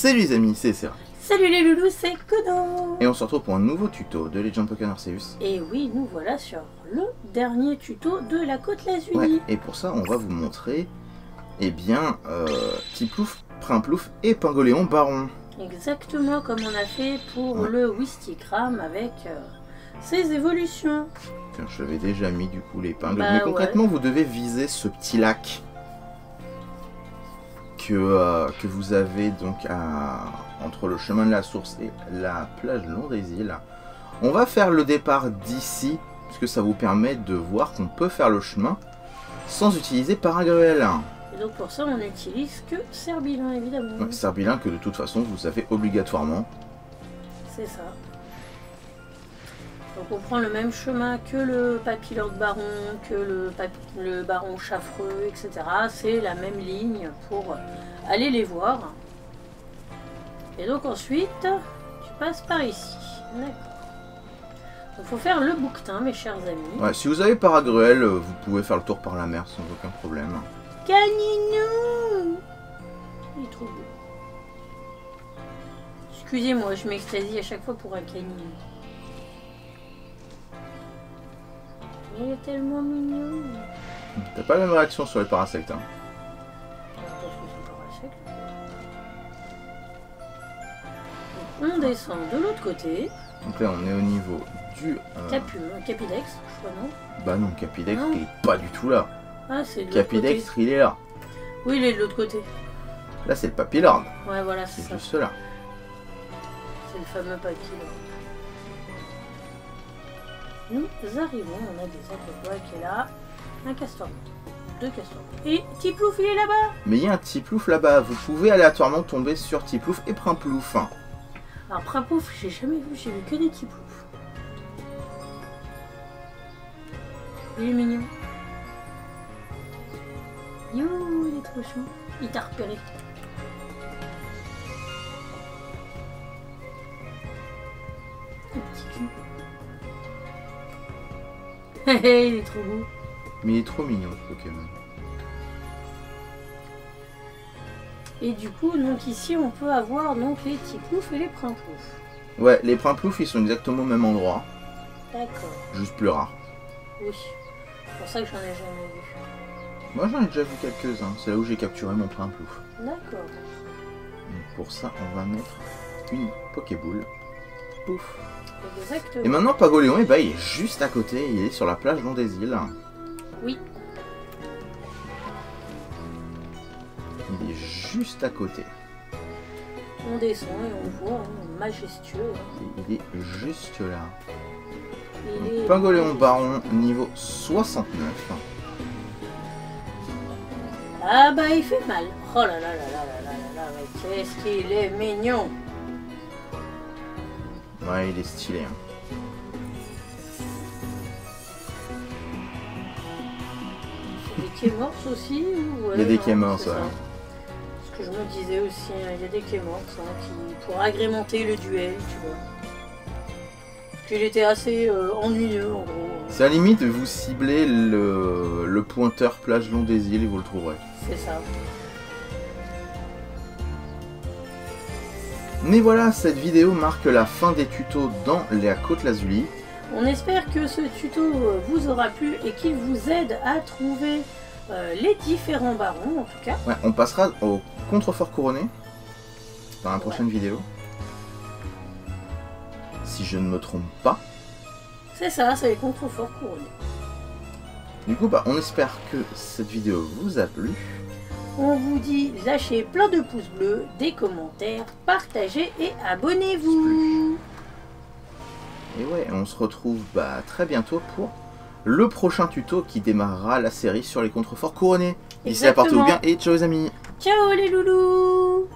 Salut les amis, c'est Serra. Salut les loulous, c'est Kodo Et on se retrouve pour un nouveau tuto de Legend Pokémon Arceus. Et oui, nous voilà sur le dernier tuto de la côte Lazuli. Ouais, et pour ça, on va vous montrer, eh bien, euh, Tiplouf, Primplouf et Pingoléon Baron. Exactement comme on a fait pour Ouais. le Wistikram avec euh, ses évolutions. Tiens, je l'avais déjà mis du coup l'épingle. Bah, Mais concrètement, vous devez viser ce petit lac que, euh, que vous avez donc à- entre le chemin de la source et la plage long des îles. On va faire le départ d'ici, puisque ça vous permet de voir qu'on peut faire le chemin sans utiliser Paragruel. Et donc pour ça, on n'utilise que Serbilin, évidemment. Ouais, Serbilin que de toute façon vous avez obligatoirement. C'est ça. Donc on prend le même chemin que le papillon baron, que le, le baron chaffreux, etc. C'est la même ligne pour aller les voir. Et donc ensuite, tu passes par ici. D'accord. Donc faut faire le bouquetin, mes chers amis. Ouais, si vous avez Paragruel, euh, vous pouvez faire le tour par la mer sans aucun problème. Caninou Il est trop beau. Excusez-moi, je m'extasie à chaque fois pour un caninou. Il est tellement mignon. T'as pas la même réaction sur les parasectes. Hein. On descend de l'autre côté. Donc là on est au niveau du... euh, Capu, Capidex, je crois, non? Bah non, Capidextre Non. il est pas du tout là. Ah, c'est de côté. Capidextre il est là. Oui, il est de l'autre côté. Là c'est le Papillard. Ouais, voilà, c'est C'est ça. juste là. C'est le fameux papier. Nous arrivons, on a des aquapois qui est là. Un castor. Deux castors. Et Tiplouf, il est là-bas Mais il y a un Tiplouf là-bas. Vous pouvez aléatoirement tomber sur Tiplouf et Primplouf. Alors, Primplouf, j'ai jamais vu, j'ai vu que des Tiplouf. Il est mignon. You, il est trop chou. Il t'a repéré. Le petit cul. Il est trop beau. Mais il est trop mignon ce Pokémon. Et du coup, donc ici, on peut avoir donc les Tiplouf et les Primplouf. Ouais, les Primplouf ils sont exactement au même endroit. D'accord. Juste plus rares. Oui. C'est pour ça que j'en ai jamais vu. Moi j'en ai déjà vu quelques-uns. C'est là où j'ai capturé mon Primplouf. D'accord. Pour ça on va mettre une Pokéball. Pouf. Exactement. Et maintenant, Pagoléon, eh ben, il est juste à côté, il est sur la plage non des îles. Oui. Il est juste à côté. On descend et on voit, hein, majestueux. Hein. Il est juste là. Donc, Pingoléon Baron, niveau 69. Ah bah il fait mal. Oh là là là là là là là, là. qu'est-ce qu'il est mignon. Ouais, il est stylé. hein. Il y a des quémorces aussi ou- ouais, Il y a des c'est ça. ouais. Ce que je me disais aussi, hein, il y a des hein, qui, pour agrémenter le duel, tu vois. Qu'il était assez euh, ennuyeux en gros. C'est à la limite, vous ciblez le, le pointeur plage long des îles et vous le trouverez. C'est ça. Mais voilà, cette vidéo marque la fin des tutos dans la côte Lazuli. On espère que ce tuto euh, vous aura plu et qu'il vous aide à trouver euh, les différents barons en tout cas. Ouais, on passera au contrefort couronné dans la prochaine vidéo. Si je ne me trompe pas. C'est ça, c'est les contreforts couronnés. Du coup, bah, on espère que cette vidéo vous a plu. On vous dit lâchez plein de pouces bleus, des commentaires, partagez et abonnez-vous. Et ouais, on se retrouve bah, très bientôt pour le prochain tuto qui démarrera la série sur les contreforts couronnés. D'ici là, portez-vous bien et ciao les amis Ciao les loulous